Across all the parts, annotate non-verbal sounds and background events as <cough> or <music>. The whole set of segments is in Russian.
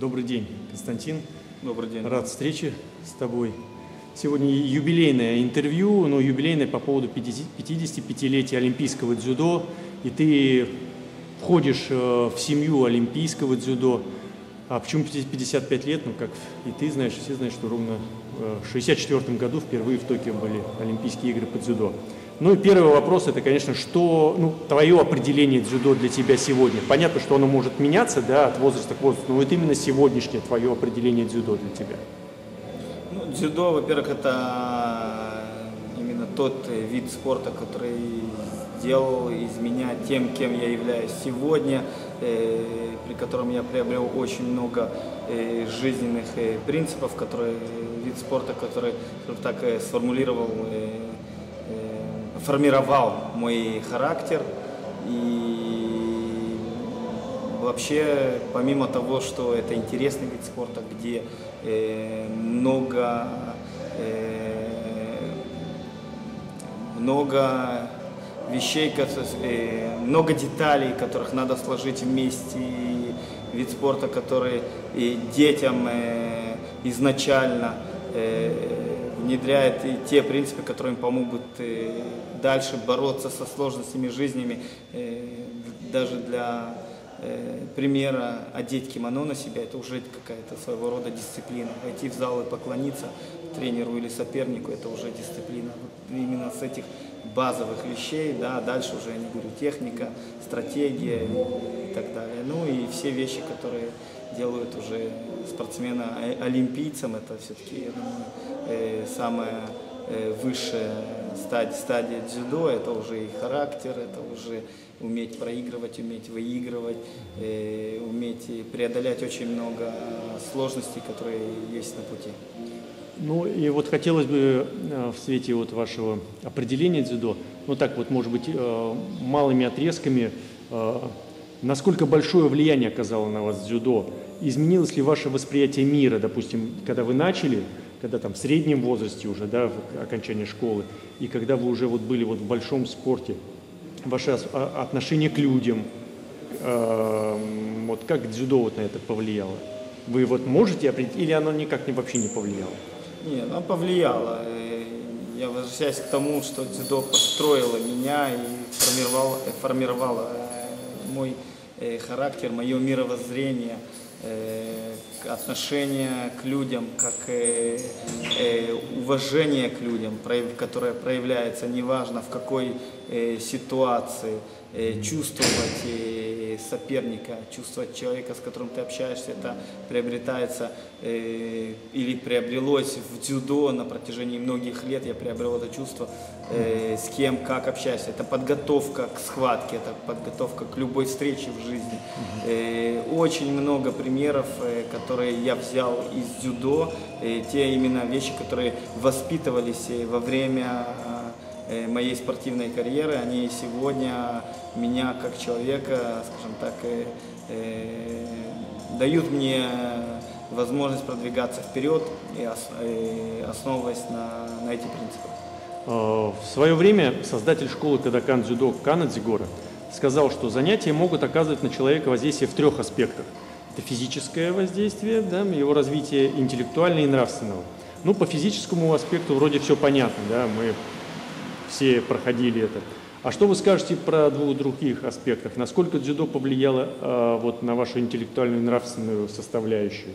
Добрый день, Константин. Добрый день. Рад встрече с тобой. Сегодня юбилейное интервью, но юбилейное по поводу 55-летия олимпийского дзюдо. И ты входишь э, в семью олимпийского дзюдо. А почему 55 лет? Ну, как и ты знаешь, и все знают, что ровно э, в 64 году впервые в Токио были Олимпийские игры по дзюдо. Ну и первый вопрос, это, конечно, что, ну, твое определение дзюдо для тебя сегодня. Понятно, что оно может меняться, да, от возраста к возрасту, но вот именно сегодняшнее твое определение дзюдо для тебя. Ну, дзюдо, во-первых, это именно тот вид спорта, который сделал из меня тем, кем я являюсь сегодня, э, при котором я приобрел очень много э, жизненных э, принципов, которые вид спорта, который, так, э, сформулировал э, формировал мой характер. И вообще, помимо того, что это интересный вид спорта, где э, много, э, много вещей, э, много деталей, которых надо сложить вместе, и вид спорта, который и детям э, изначально э, внедряет и те принципы, которые им помогут э, дальше бороться со сложностями жизнями, э, даже для э, примера одеть кимоно на себя, это уже какая-то своего рода дисциплина. Войти в зал и поклониться тренеру или сопернику, это уже дисциплина. Вот именно с этих базовых вещей, да, дальше уже, я не говорю, техника, стратегия и так далее. Ну и все вещи, которые делают уже спортсмена олимпийцем, это все-таки, я думаю, э, самая э, высшая стадия, стадия дзюдо, это уже и характер, это уже уметь проигрывать, уметь выигрывать, э, уметь преодолеть очень много сложностей, которые есть на пути. Ну и вот хотелось бы в свете вот вашего определения дзюдо, ну так вот, может быть, малыми отрезками, насколько большое влияние оказало на вас дзюдо? изменилось ли ваше восприятие мира, допустим, когда вы начали, когда там в среднем возрасте уже, да, в окончании школы, и когда вы уже вот были вот в большом спорте, ваше а, отношение к людям, э, вот как дзюдо вот на это повлияло? Вы вот можете определить, или оно никак не, вообще не повлияло? Нет, оно повлияло. Э, я возвращаюсь к тому, что дзюдо построило меня и формировало, формировало э, мой э, характер, мое мировоззрение – Э, отношение к людям, как э, э, уважение к людям, которое проявляется неважно в какой ситуации, чувствовать соперника, чувствовать человека, с которым ты общаешься, это приобретается э, или приобрелось в дзюдо на протяжении многих лет, я приобрел это чувство, э, с кем, как общаешься. Это подготовка к схватке, это подготовка к любой встрече в жизни. Э, очень много примеров, э, которые я взял из дзюдо, э, те именно вещи, которые воспитывались э, во время Э, моей спортивной карьеры, они сегодня меня как человека, скажем так, э, э, дают мне возможность продвигаться вперед и основываясь на, на эти принципы. В свое время создатель школы Кадакан Дзюдо Канадзигора сказал, что занятия могут оказывать на человека воздействие в трех аспектах. Это физическое воздействие, да, его развитие интеллектуального и нравственного. Ну, по физическому аспекту вроде все понятно, да, мы все проходили это. А что вы скажете про двух других аспектах? Насколько дзюдо повлияло э, вот, на вашу интеллектуальную и нравственную составляющую?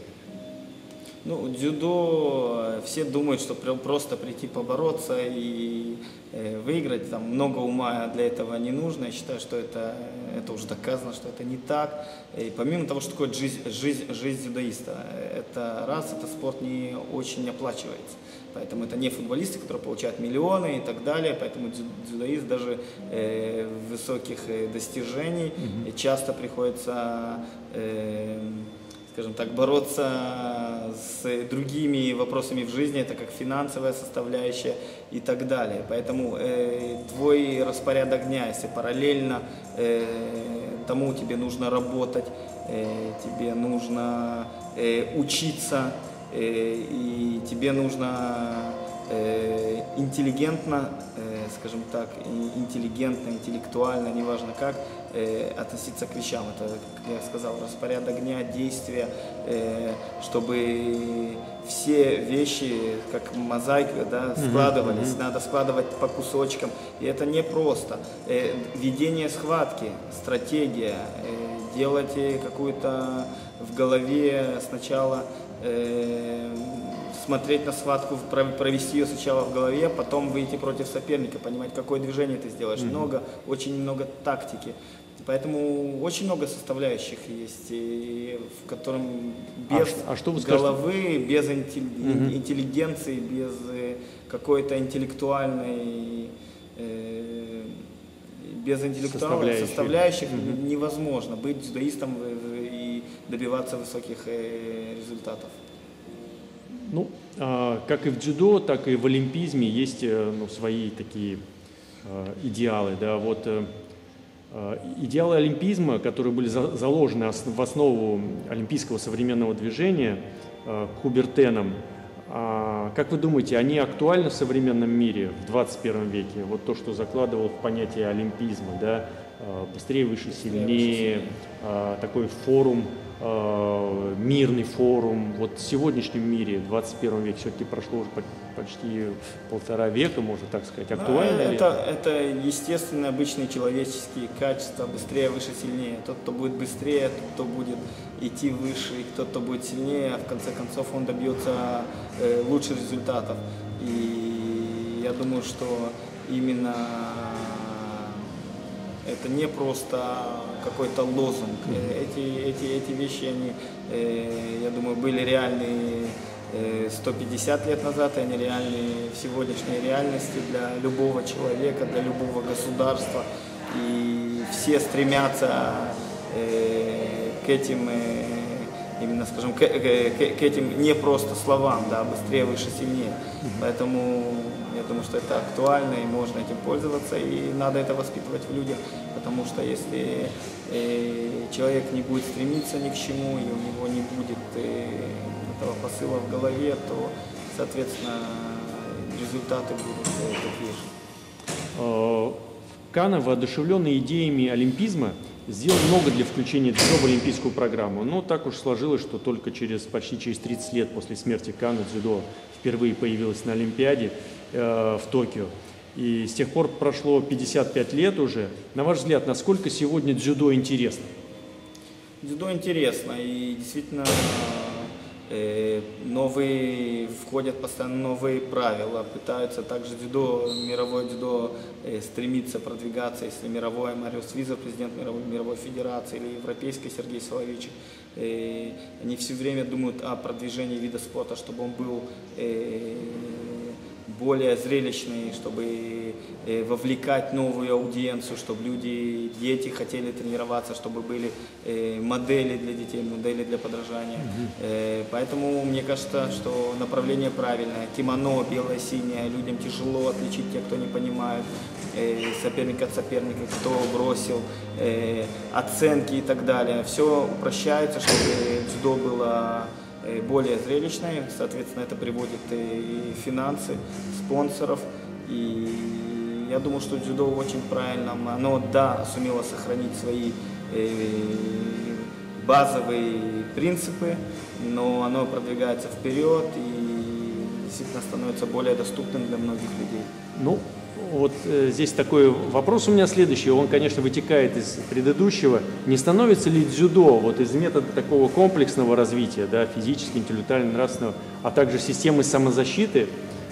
Ну, дзюдо, э, все думают, что просто прийти побороться и э, выиграть, там много ума для этого не нужно. Я считаю, что это, это уже доказано, что это не так. И помимо того, что такое жизнь, жизнь, жизнь дзюдоиста, это раз, это спорт не очень оплачивается. Поэтому это не футболисты, которые получают миллионы и так далее. Поэтому дзюдоист даже э, высоких э, достижений mm-hmm. часто приходится э, скажем так, бороться с другими вопросами в жизни, это как финансовая составляющая и так далее. Поэтому э, твой распорядок дня, если параллельно э, тому тебе нужно работать, э, тебе нужно э, учиться, э, и тебе нужно э, интеллигентно, э, скажем так, интеллигентно, интеллектуально, неважно как, э, относиться к вещам. Это, как я сказал, распорядок дня, действия, э, чтобы все вещи, как мозаика, да, складывались. Mm-hmm. Надо складывать по кусочкам. И это не просто. Э, ведение схватки, стратегия, э, делать какую-то в голове сначала э, смотреть на схватку, провести ее сначала в голове, потом выйти против соперника, понимать, какое движение ты сделаешь. Mm-hmm. Много, очень много тактики. Поэтому очень много составляющих есть, и в котором без а, а что вы головы, скажете? без mm-hmm. интеллигенции, без э, какой-то интеллектуальной э, без интеллектуальных составляющих, составляющих mm-hmm. невозможно быть дзюдоистом и добиваться высоких э, результатов. Ну, а, как и в дзюдо, так и в олимпизме есть э, ну, свои такие а, идеалы. Да? Вот, а, идеалы олимпизма, которые были за, заложены в основу олимпийского современного движения Кубертеном, как вы думаете, они актуальны в современном мире в 21 веке? Вот то, что закладывал в понятие олимпизма, да? быстрее, выше, сильнее, такой форум Э, мирный форум. Вот в сегодняшнем мире, в 21 веке, все-таки прошло уже почти полтора века, можно так сказать. Актуально а, это, ли? Это естественные, обычные человеческие качества. Быстрее, выше, сильнее. Тот, кто будет быстрее, тот, кто будет идти выше, и тот, кто будет сильнее, а в конце концов он добьется э, лучших результатов. И я думаю, что именно это не просто какой-то лозунг. Эти, эти, эти вещи, они, э, я думаю, были реальны 150 э, лет назад, и они реальны в сегодняшней реальности для любого человека, для любого государства. И все стремятся э, к этим именно, скажем, к, к, к этим не просто словам, да, быстрее, выше, сильнее. Поэтому думаю, что это актуально и можно этим пользоваться, и надо это воспитывать в людях, потому что если э, человек не будет стремиться ни к чему, и у него не будет э, этого посыла в голове, то, соответственно, результаты будут э, такие же. Кана, воодушевленный идеями олимпизма, сделал много для включения дзюдо в олимпийскую программу. Но так уж сложилось, что только через почти через 30 лет после смерти Кана дзюдо впервые появилась на Олимпиаде. Э, в Токио. И с тех пор прошло 55 лет уже. На ваш взгляд, насколько сегодня дзюдо интересно? Дзюдо интересно, и действительно э, новые, входят постоянно новые правила, пытаются также дзюдо, мировое дзюдо э, стремится продвигаться, если мировое Марио Свизер, президент мировой, мировой федерации, или европейской Сергей Соловейчик, э, они все время думают о продвижении вида спорта, чтобы он был более зрелищный, чтобы э, вовлекать новую аудиенцию, чтобы люди, дети хотели тренироваться, чтобы были э, модели для детей, модели для подражания. Mm-hmm. Поэтому мне кажется, что направление правильное. Кимоно белое-синее, людям тяжело отличить тех, кто не понимает, соперник от соперника, кто бросил, оценки и так далее. Все упрощается, чтобы дзюдо было более зрелищной, соответственно, это приводит и финансы, спонсоров, и я думаю, что дзюдо очень правильно, оно, да, сумело сохранить свои э, базовые принципы, но оно продвигается вперед и действительно становится более доступным для многих людей. Ну, вот э, здесь такой вопрос у меня следующий, он, конечно, вытекает из предыдущего. Не становится ли дзюдо вот из метода такого комплексного развития, да, физически, интеллектуально, нравственного, а также системы самозащиты,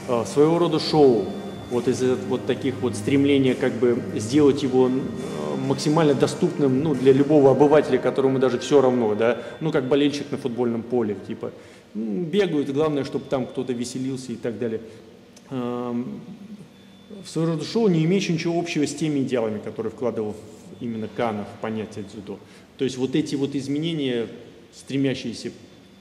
э, своего рода шоу, вот из вот таких вот стремления как бы сделать его максимально доступным ну, для любого обывателя, которому даже все равно, да, ну как болельщик на футбольном поле, типа бегают, главное, чтобы там кто-то веселился и так далее. Эм, в своего рода шоу, не имеющее ничего общего с теми идеалами, которые вкладывал именно Канов в понятие дзюдо. То есть вот эти вот изменения, стремящиеся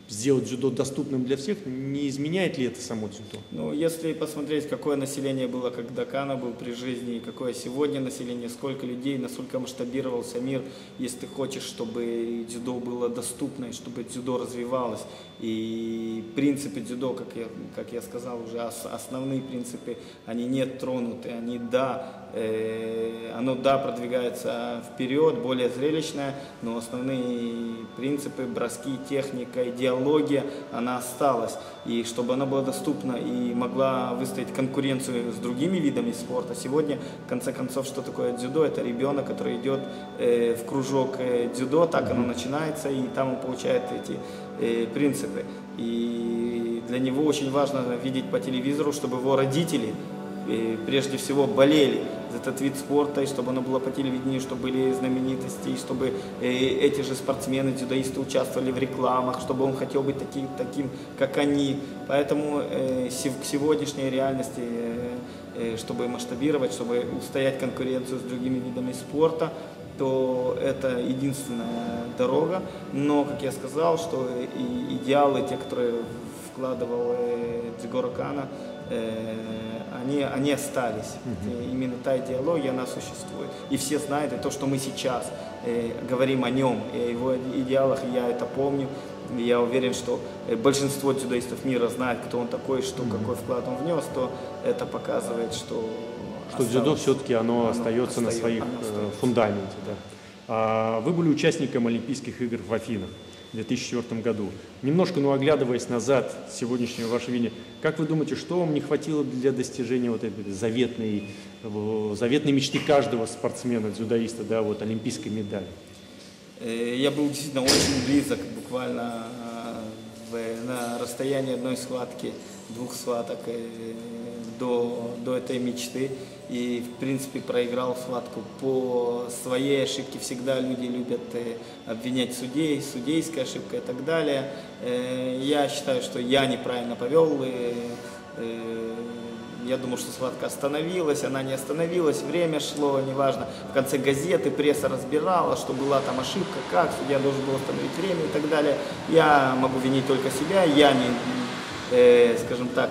сделать дзюдо доступным для всех, не изменяет ли это само дзюдо? Ну, если посмотреть, какое население было, когда Кана был при жизни, и какое сегодня население, сколько людей, насколько масштабировался мир, если ты хочешь, чтобы дзюдо было доступно, и чтобы дзюдо развивалось, и принципы дзюдо, как я, как я сказал уже, основные принципы, они не тронуты, они да, оно да продвигается вперед, более зрелищное, но основные принципы, броски, техника, идеология, она осталась. И чтобы она была доступна и могла выстоять конкуренцию с другими видами спорта, сегодня, в конце концов, что такое дзюдо? Это ребенок, который идет э, в кружок э, дзюдо, так оно начинается, и там он получает эти э, принципы. И для него очень важно видеть по телевизору, чтобы его родители э, прежде всего болели за этот вид спорта, и чтобы оно было по телевидению, чтобы были знаменитости, и чтобы э, эти же спортсмены, дзюдоисты участвовали в рекламах, чтобы он хотел быть таким, таким как они. Поэтому э, к сегодняшней реальности, чтобы масштабировать, чтобы устоять конкуренцию с другими видами спорта, то это единственная дорога. Но, как я сказал, что и идеалы, те, которые вкладывал Дзигоро Кана, они, они остались. Угу. Именно та идеология, она существует. И все знают, и то, что мы сейчас э, говорим о нем, и о его идеалах, я это помню. И я уверен, что э, большинство дзюдоистов мира знает, кто он такой, что, угу. какой вклад он внес, то это показывает, что что осталось, дзюдо все-таки оно, оно остается, остается на своих э, фундаменте. Да. А вы были участником Олимпийских игр в Афинах 2004 году. Немножко, ну, оглядываясь назад, сегодняшнего вашего видения, как вы думаете, что вам не хватило для достижения вот этой заветной, заветной мечты каждого спортсмена, дзюдоиста, да, вот олимпийской медали? Э, я был действительно очень близок, буквально э, на расстоянии одной схватки, двух схваток э, до, до этой мечты и, в принципе, проиграл схватку. По своей ошибке всегда люди любят э, обвинять судей, судейская ошибка и так далее. Э, я считаю, что я неправильно повел. Э, я думаю, что схватка остановилась, она не остановилась, время шло, неважно. В конце газеты пресса разбирала, что была там ошибка, как судья должен был остановить время и так далее. Я могу винить только себя, я не, скажем так,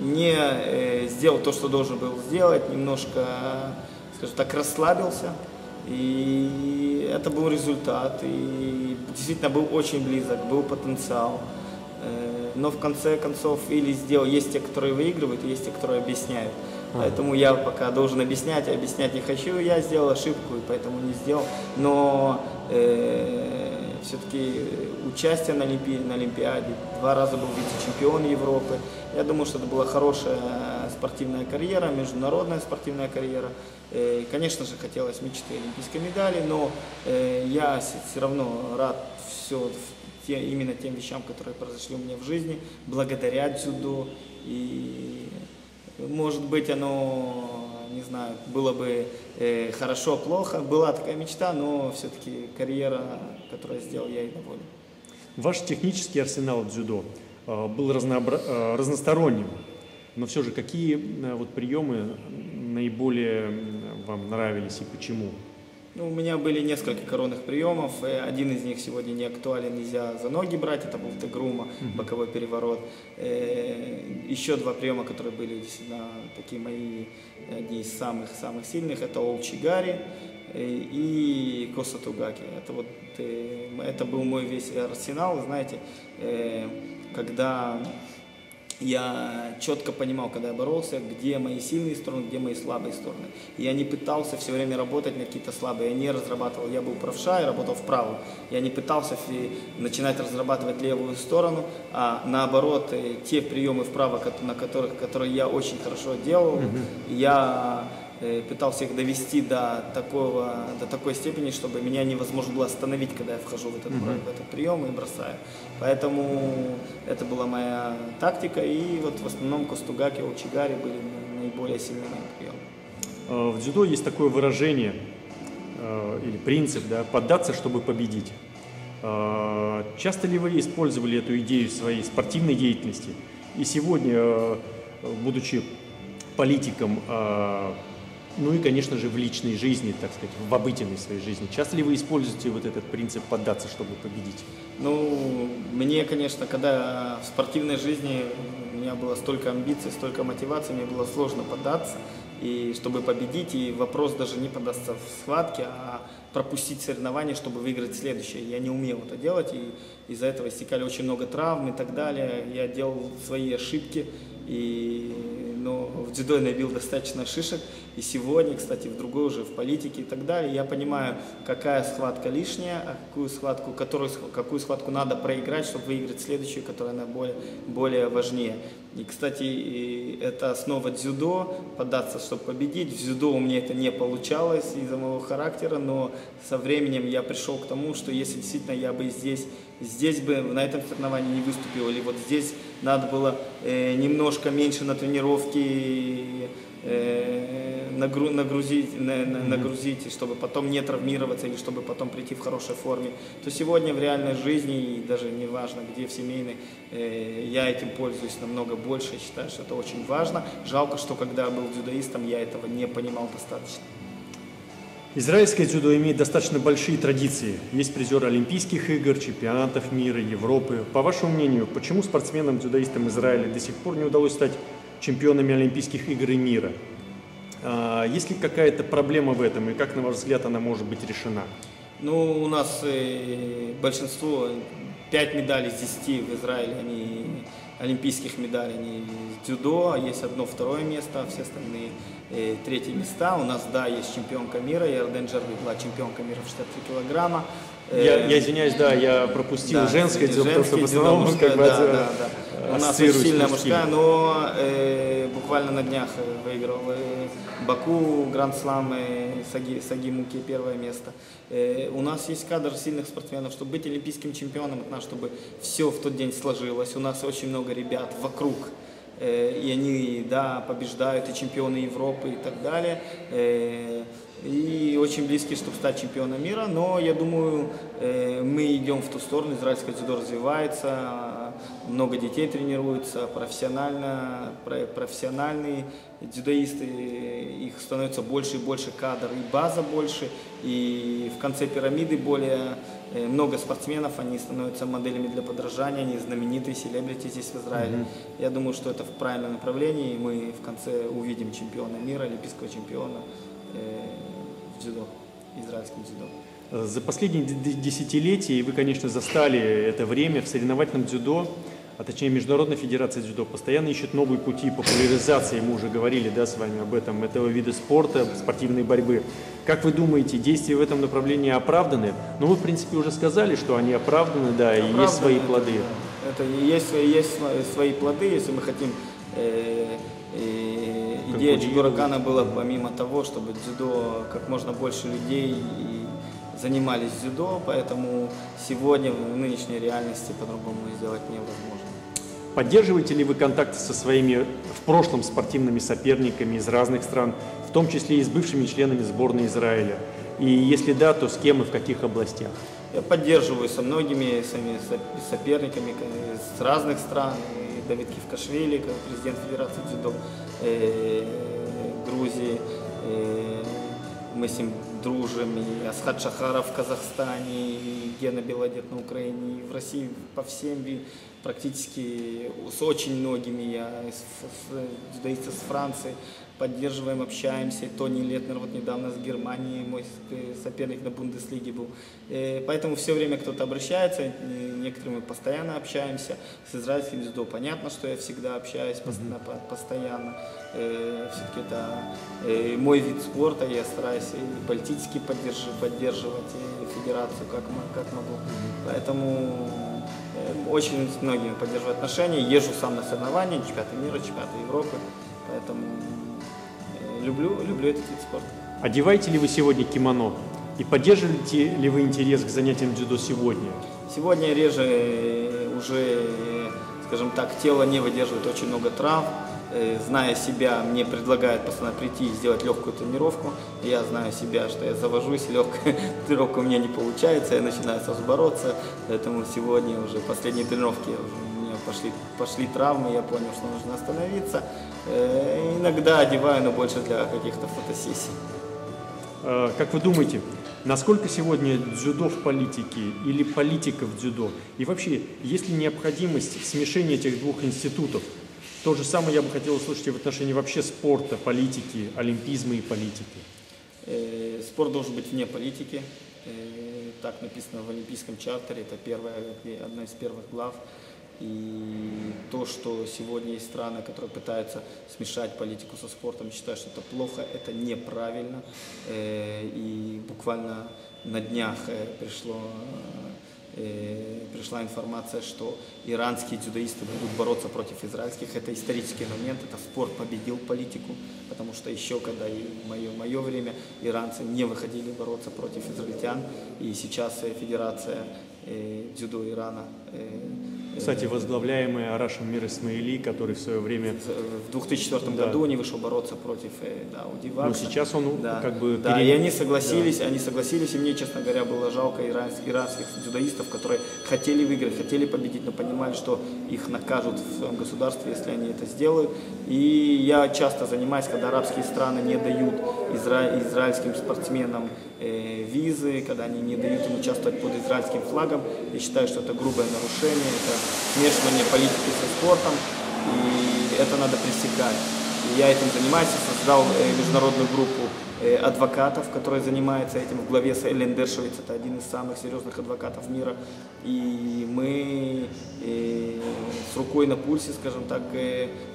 не э, сделал то, что должен был сделать, немножко, скажем так, расслабился. И это был результат. И действительно был очень близок, был потенциал. Э, но в конце концов или сделал, есть те, которые выигрывают, и есть те, которые объясняют. Поэтому я пока должен объяснять, а объяснять не хочу. Я сделал ошибку, и поэтому не сделал. Но э, все-таки участие на, Олимпи... на Олимпиаде, два раза был вице-чемпион Европы. Я думаю, что это была хорошая спортивная карьера, международная спортивная карьера. Э, конечно же, хотелось мечты олимпийской медали, но э, я все равно рад все те, именно тем вещам, которые произошли у меня в жизни, благодаря дзюдо. И, может быть, оно не знаю, было бы э, хорошо, плохо. Была такая мечта, но все-таки карьера, которую сделал, я и доволен. Ваш технический арсенал дзюдо э, был разнообра... э, разносторонним, но все же какие э, вот приемы наиболее вам нравились и почему? Ну, у меня были несколько коронных приемов. Один из них сегодня не актуален, нельзя за ноги брать. Это был тегрума, боковой переворот. Э, еще два приема, которые были действительно такие мои, одни из самых-самых сильных. Это Олчигари э, и Косатугаки. Это вот э, это был мой весь арсенал, знаете, когда я четко понимал, когда я боролся, где мои сильные стороны, где мои слабые стороны. Я не пытался все время работать на какие-то слабые, я не разрабатывал. Я был правша и работал вправо. Я не пытался начинать разрабатывать левую сторону, а наоборот, э, те приемы вправо, на которых, которые я очень хорошо делал, я Э, пытался их довести до, такого, до такой степени, чтобы меня невозможно было остановить, когда я вхожу в этот, mm-hmm. в этот прием и бросаю. Поэтому это была моя тактика, и вот в основном Костугаки и Учигари были наиболее сильными приемы. Э, в дзюдо есть такое выражение э, или принцип, да, поддаться, чтобы победить. Часто ли вы использовали эту идею в своей спортивной деятельности? И сегодня, будучи политиком ну и, конечно же, в личной жизни, так сказать, в обыденной своей жизни. Часто ли вы используете вот этот принцип поддаться, чтобы победить? Ну, мне, конечно, когда в спортивной жизни у меня было столько амбиций, столько мотивации, мне было сложно поддаться, и чтобы победить, и вопрос даже не поддаться в схватке, а пропустить соревнования, чтобы выиграть следующее. Я не умел это делать, и из-за этого истекали очень много травм и так далее. Я делал свои ошибки, и но в дзюдо набил достаточно шишек. И сегодня, кстати, в другой уже, в политике и так далее, я понимаю, какая схватка лишняя, а какую схватку, которую, какую схватку надо проиграть, чтобы выиграть следующую, которая она более, более важнее. И, кстати, это основа дзюдо, податься, чтобы победить. В дзюдо у меня это не получалось из-за моего характера, но со временем я пришел к тому, что если действительно я бы здесь, здесь бы на этом соревновании не выступил, или вот здесь надо было э, немножко меньше на тренировке э, нагру, нагрузить, на, на, нагрузить, чтобы потом не травмироваться или чтобы потом прийти в хорошей форме, то сегодня в реальной жизни, и даже не важно где, в семейной, э, я этим пользуюсь намного больше, считаю, что это очень важно. Жалко, что когда я был дзюдоистом, я этого не понимал достаточно. Израильское дзюдо имеет достаточно большие традиции. Есть призеры Олимпийских игр, чемпионатов мира, Европы. По вашему мнению, почему спортсменам-дзюдоистам Израиля до сих пор не удалось стать чемпионами Олимпийских игр и мира? А, есть ли какая-то проблема в этом и как, на ваш взгляд, она может быть решена? Ну, у нас э, большинство, 5 медалей из 10 в Израиле, они олимпийских медалей, они дзюдо, а есть одно второе место, а все остальные э, третьи места. У нас, да, есть чемпионка мира, Ярден Джерби была чемпионка мира в 63 килограмма. Я, я извиняюсь, да, я пропустил да, женское дзюдо, потому что в основном как бы да, да, да. У нас очень сильная мужская, но э, буквально на днях выиграл э, Баку, Гранд Слам, э, Саги, Саги Муки первое место. Э, у нас есть кадр сильных спортсменов, чтобы быть олимпийским чемпионом, это надо, чтобы все в тот день сложилось. У нас очень много ребят вокруг э, и они, да, побеждают, и чемпионы Европы и так далее. Э, и очень близкий, чтобы стать чемпионом мира. Но я думаю, э, мы идем в ту сторону, израильское дзюдо развивается, много детей тренируются, профессионально, профессиональные дзюдоисты, их становится больше и больше кадр, и база больше, и в конце пирамиды более э, много спортсменов, они становятся моделями для подражания, они знаменитые селебрити здесь в Израиле. Mm-hmm. Я думаю, что это в правильном направлении, и мы в конце увидим чемпиона мира, олимпийского чемпиона. Э, в дзюдо, израильском дзюдо. За последние десятилетия, и вы, конечно, застали это время в соревновательном дзюдо, а точнее Международная федерация дзюдо, постоянно ищет новые пути популяризации, мы уже говорили да, с вами об этом, этого вида спорта, спортивной борьбы. Как вы думаете, действия в этом направлении оправданы? Ну, вы, в принципе, уже сказали, что они оправданы, да, оправданы, и есть свои плоды. Это, это есть, есть свои плоды, если мы хотим э, э, идея Джигура Кана была помимо того, чтобы дзюдо как можно больше людей и занимались дзюдо, поэтому сегодня в нынешней реальности по-другому сделать невозможно. Поддерживаете ли вы контакты со своими в прошлом спортивными соперниками из разных стран, в том числе и с бывшими членами сборной Израиля? И если да, то с кем и в каких областях? Я поддерживаю со многими своими соперниками с разных стран. Давид Кивкашвили, президент Федерации дзюдо э, Грузии. Э, мы с ним дружим. И Асхат Шахаров в Казахстане, и Гена Белодет на Украине, и в России по всем практически с очень многими я, дзюдоисты с Франции, поддерживаем, общаемся. Тони Летнер вот недавно с Германией, мой соперник на Бундеслиге был. И поэтому все время кто-то обращается, некоторыми постоянно общаемся. С израильским дзюдо понятно, что я всегда общаюсь mm-hmm. постоянно. Все-таки это мой вид спорта, я стараюсь и политически поддерживать и федерацию как, как могу. Поэтому очень с многими поддерживаю отношения, езжу сам на соревнования, чемпионаты мира, чемпионаты Европы, поэтому люблю, люблю этот вид спорта. Одеваете ли вы сегодня кимоно? И поддерживаете ли вы интерес к занятиям дзюдо сегодня? Сегодня реже э, уже, скажем так, тело не выдерживает очень много травм. Э, зная себя, мне предлагают постоянно прийти и сделать легкую тренировку. Я знаю себя, что я завожусь, <laughs> легкая тренировка у меня не получается, я начинаю сразу бороться. Поэтому сегодня уже последние тренировки у меня пошли, пошли травмы, я понял, что нужно остановиться. Э, иногда одеваю, но больше для каких-то фотосессий. Э, как вы думаете, насколько сегодня дзюдо в политике или политика в дзюдо? И вообще, есть ли необходимость в смешении этих двух институтов? То же самое я бы хотел услышать и в отношении вообще спорта, политики, олимпизма и политики. Э, спорт должен быть вне политики. Э, так написано в Олимпийском чартере, это первая, одна из первых глав. И то, что сегодня есть страны, которые пытаются смешать политику со спортом, считаю, что это плохо, это неправильно. Э, и буквально на днях пришло пришла информация, что иранские дзюдоисты будут бороться против израильских. Это исторический момент, это спорт победил политику, потому что еще когда и в мое, мое время иранцы не выходили бороться против израильтян, и сейчас Федерация э, дзюдо Ирана э, кстати, возглавляемый Арашем Мир Исмаили, который в свое время... В 2004 да. году не вышел бороться против э, да, Удивакса. Но сейчас он да. как бы... Да, перед... и они согласились, да. они согласились, и мне, честно говоря, было жалко иранских, иранских дзюдоистов, которые хотели выиграть, хотели победить, но понимали, что их накажут в своем государстве, если они это сделают. И я часто занимаюсь, когда арабские страны не дают изра... израильским спортсменам э, визы, когда они не дают им участвовать под израильским флагом. Я считаю, что это грубое нарушение, это смешивание политики со спортом, и это надо пресекать. И я этим занимаюсь, создал э, международную группу э, адвокатов, которые занимаются этим в главе с Эллен Дершевиц, это один из самых серьезных адвокатов мира. И мы э, с рукой на пульсе, скажем так,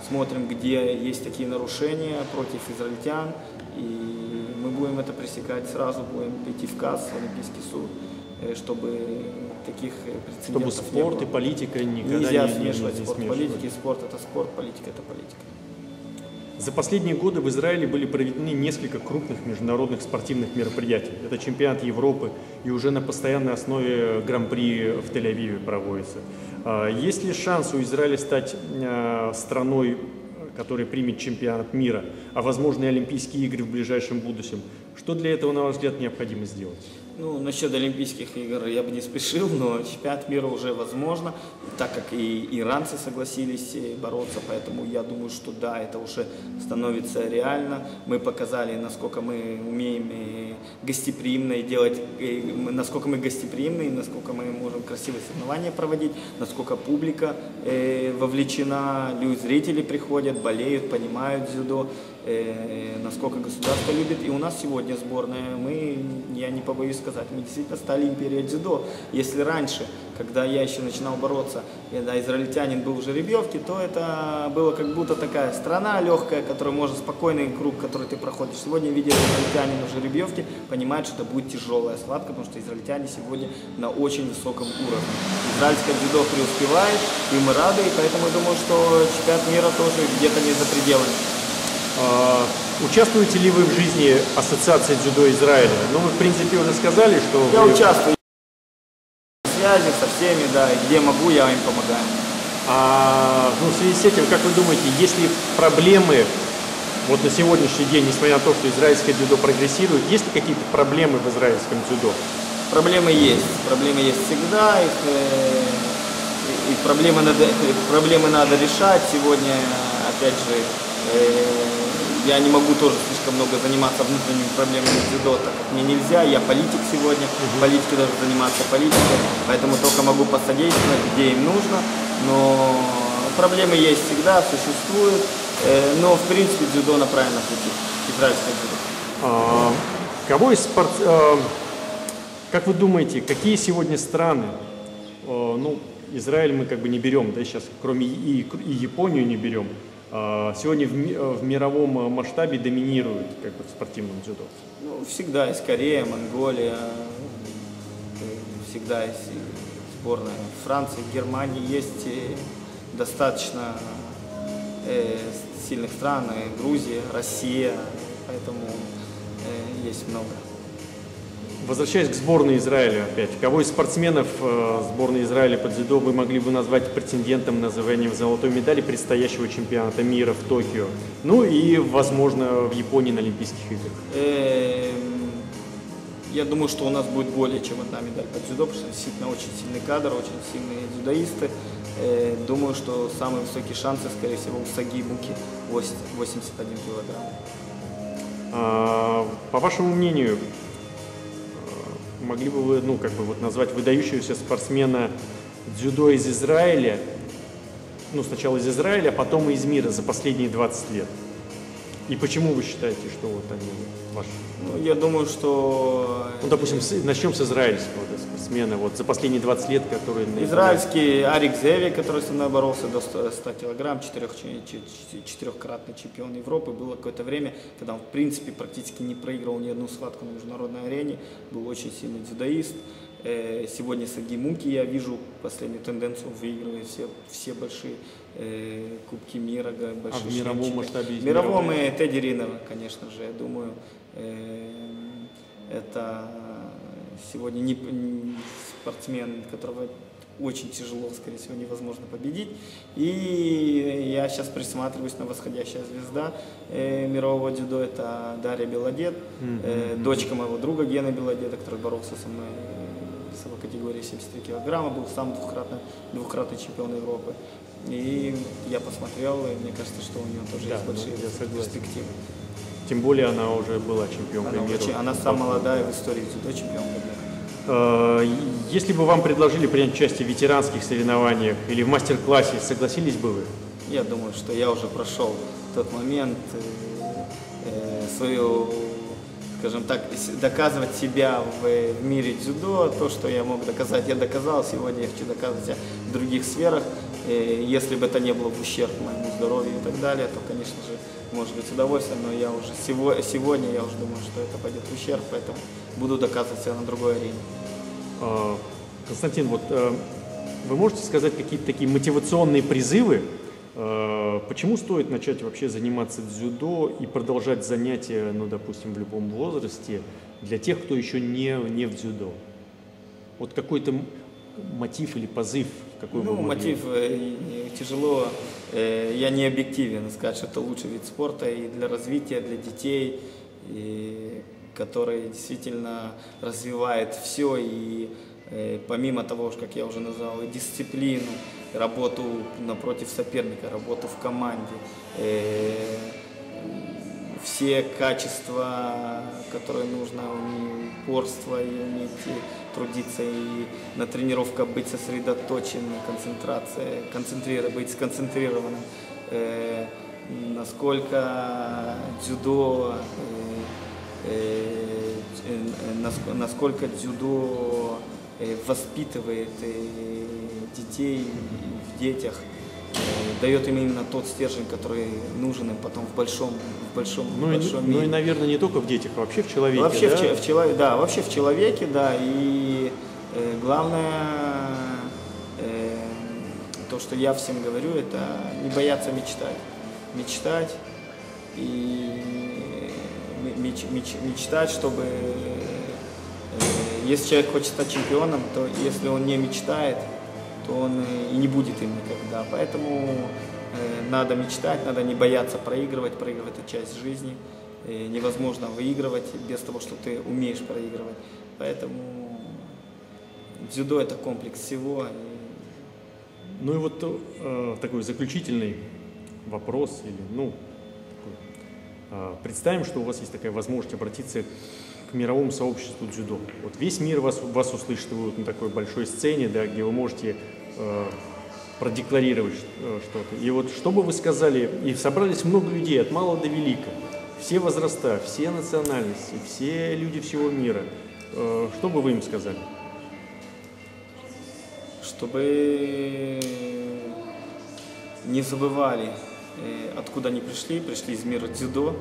смотрим, где есть такие нарушения против израильтян, и мы будем это пресекать сразу, будем идти в КАС, в Олимпийский суд, чтобы таких э, прецедентов Чтобы спорт и политика никогда Нельзя не, смешивать не, не спорт. Политики, спорт это спорт, политика это политика. За последние годы в Израиле были проведены несколько крупных международных спортивных мероприятий. Это чемпионат Европы и уже на постоянной основе Гран-при в Тель-Авиве проводится. А, есть ли шанс у Израиля стать а, страной, которая примет чемпионат мира, а возможно и Олимпийские игры в ближайшем будущем? Что для этого, на ваш взгляд, необходимо сделать? Ну, насчет Олимпийских игр я бы не спешил, но чемпионат мира уже возможно, так как и иранцы согласились э, бороться, поэтому я думаю, что да, это уже становится реально. Мы показали, насколько мы умеем э, гостеприимно делать, э, насколько мы гостеприимны, насколько мы можем красивые соревнования проводить, насколько публика вовлечена, люди, зрители приходят, болеют, понимают дзюдо насколько государство любит. И у нас сегодня сборная, мы, я не побоюсь сказать, мы действительно стали империей дзюдо. Если раньше, когда я еще начинал бороться, когда израильтянин был в жеребьевке, то это было как будто такая страна легкая, которая может спокойный круг, который ты проходишь. Сегодня, видя израильтянина в жеребьевке, понимает, что это будет тяжелая схватка, потому что израильтяне сегодня на очень высоком уровне. Израильское дзюдо преуспевает, и мы рады, и поэтому я думаю, что чемпионат мира тоже где-то не за пределами. А, участвуете ли вы в жизни Ассоциации дзюдо Израиля? Ну, вы, в принципе, уже сказали, что... Я вы... участвую в связи со всеми, да, где могу, я им помогаю. А ну, в связи с этим, как вы думаете, есть ли проблемы вот на сегодняшний день, несмотря на то, что израильское дзюдо прогрессирует, есть ли какие-то проблемы в израильском дзюдо? Проблемы есть. Проблемы есть всегда. Их, э, и проблемы надо, проблемы надо решать. Сегодня, опять же, э, я не могу тоже слишком много заниматься внутренними проблемами дзюдо, так как мне нельзя, я политик сегодня, политики должны заниматься политикой, поэтому только могу посодействовать, где им нужно, но проблемы есть всегда, существуют, э, но в принципе дзюдо на правильном пути, израильское дзюдо. А, кого из спорт... А, как вы думаете, какие сегодня страны, а, ну, Израиль мы как бы не берем, да, сейчас, кроме и, и Японию не берем, сегодня в, в мировом масштабе доминируют как бы, в спортивном дзюдо? Ну, всегда есть Корея, Монголия, всегда есть сборная Франции, Германии, есть достаточно э, сильных стран, Грузия, Россия, поэтому э, есть много. Возвращаясь к сборной Израиля опять, кого из спортсменов э, сборной Израиля по дзюдо вы могли бы назвать претендентом на звание золотой медали предстоящего чемпионата мира в Токио? Ну и, возможно, в Японии на Олимпийских играх. Эм, я думаю, что у нас будет более чем одна медаль по дзюдо, потому что действительно очень сильный кадр, очень сильные дзюдоисты. Э, думаю, что самые высокие шансы, скорее всего, у Саги Буки 81 килограмм. А, по вашему мнению, могли бы вы, ну, как бы вот назвать выдающегося спортсмена дзюдо из Израиля, ну, сначала из Израиля, а потом и из мира за последние 20 лет? И почему вы считаете, что вот они ваши? Ну, я думаю, что... Ну, допустим, с, начнем с израильского да, спортсмена, вот за последние 20 лет, который... Израильский Арик Зеви, который со мной боролся до 100, 100 килограмм, четырех, четырехкратный чемпион Европы. Было какое-то время, когда он, в принципе, практически не проигрывал ни одну схватку на международной арене. Был очень сильный дзюдоист. Э, сегодня Саги Муки я вижу последнюю тенденцию, выигрывает все, все большие э, Кубки мира, большие А в мировом шляпчики. масштабе? В мировом и Тедди Ринер, конечно же, я думаю, э, это сегодня не, не спортсмен, которого очень тяжело, скорее всего, невозможно победить. И я сейчас присматриваюсь на восходящая звезда э, мирового дзюдо, это Дарья Белодед, э, дочка моего друга Гена Белодеда, который боролся со мной весовой категории 73 килограмма, был сам двукратный, двукратный чемпион Европы. И я посмотрел, и мне кажется, что у него тоже Да, есть ну, большие перспективы. Тем более она уже была чемпионкой Она, мира. очень- она самая молодая в истории дзюдо чемпионка мира. Э, Если бы вам предложили принять участие в ветеранских соревнованиях или в мастер-классе, согласились бы вы? Я думаю, что я уже прошел тот момент, э, э, свою, скажем так, доказывать себя в, в мире дзюдо, то, что я мог доказать, я доказал, сегодня я хочу доказывать себя в других сферах. Э, Если бы это не было в ущерб моему здоровью и так далее, то, конечно же, может быть, с удовольствием, но я уже сего- сегодня я уже думаю, что это пойдет в ущерб, поэтому буду доказывать себя на другой арене. Э, Константин, вот э, вы можете сказать какие-то такие мотивационные призывы, э, почему стоит начать вообще заниматься дзюдо и продолжать занятия, ну, допустим, в любом возрасте, для тех, кто еще не, не в дзюдо? Вот какой-то мотив или позыв, какой Ну, мотив э, тяжело, э, я не объективен сказать, что это лучший вид спорта и для развития, для детей, и, который действительно развивает все и э, помимо того, как я уже назвал, и дисциплину, и работу напротив соперника, работу в команде, э, все качества, которые нужно, упорство и уметь и трудиться, и на тренировках быть сосредоточенным, концентрация, концентрировать, быть сконцентрированным, Э, насколько дзюдо, э, э, э, наск- насколько дзюдо э, воспитывает э, детей в детях, дает им именно тот стержень, который нужен им потом в большом, в большом, в Ну, и, большом ну и, мире. наверное, не только в детях, а вообще в человеке, Вообще, да? в, в чело- да, вообще в человеке, да, и э, главное, э, то, что я всем говорю, это не бояться мечтать. Мечтать и м- меч- меч- мечтать, чтобы, э, если человек хочет стать чемпионом, то если он не мечтает, то он и не будет им никогда. Поэтому э, надо мечтать, надо не бояться проигрывать, проигрывать это часть жизни. Э, невозможно выигрывать без того, что ты умеешь проигрывать. Поэтому дзюдо это комплекс всего. И Ну и вот э, такой заключительный вопрос или ну такой. Э, представим, что у вас есть такая возможность обратиться к мировому сообществу дзюдо. Вот весь мир вас вас услышит вы вот на такой большой сцене, да, где вы можете э, продекларировать э, что-то. И вот что бы вы сказали? И собрались много людей от мала до велика, все возраста, все национальности, все люди всего мира. Э, что бы вы им сказали? чтобы не забывали, э, откуда они пришли, пришли из мира дзюдо,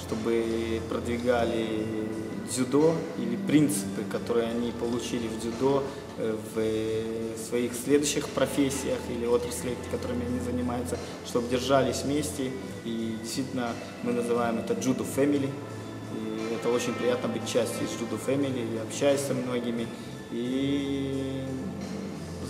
чтобы продвигали дзюдо или принципы, которые они получили в дзюдо э, в своих следующих профессиях или отраслях, которыми они занимаются, чтобы держались вместе. И действительно мы называем это джудо family. И это очень приятно быть частью джудо family. Я общаюсь со многими. И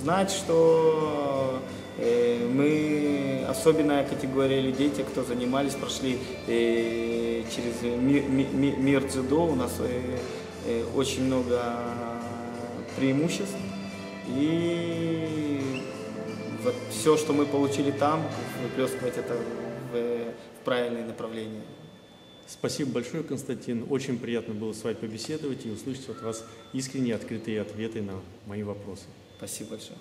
знать, что э, мы особенная категория людей, те, кто занимались, прошли э, через ми- ми- ми- мир дзюдо, у нас э, э, очень много преимуществ. И вот все, что мы получили там, выплескивать это в, в правильное направление. Спасибо большое, Константин. Очень приятно было с вами побеседовать и услышать от вас искренние, открытые ответы на мои вопросы. Спасибо большое.